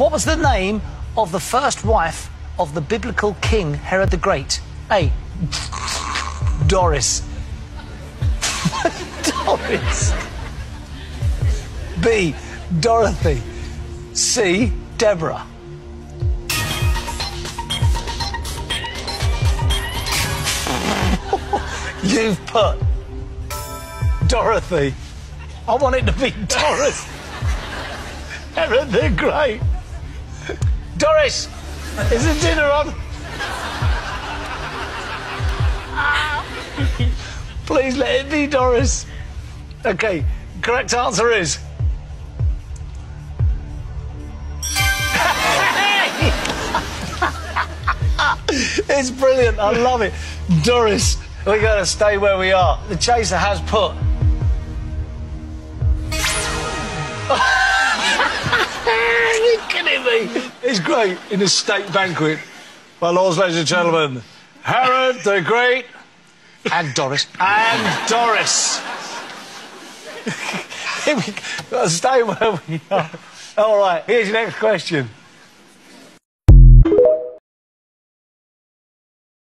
What was the name of the first wife of the biblical king Herod the Great? A. Doris. Doris. B. Dorothy. C. Deborah. You've put Dorothy. I want it to be Doris. Herod the Great. Doris, is the dinner on? Please let it be Doris. Okay, correct answer is. it's brilliant. I love it. Doris, we got to stay where we are. The chaser has put. Me? It's great in a state banquet. My lords, ladies and gentlemen, Herod the Great and Doris and Doris. Here we. Stay where we are. All right, here's your next question.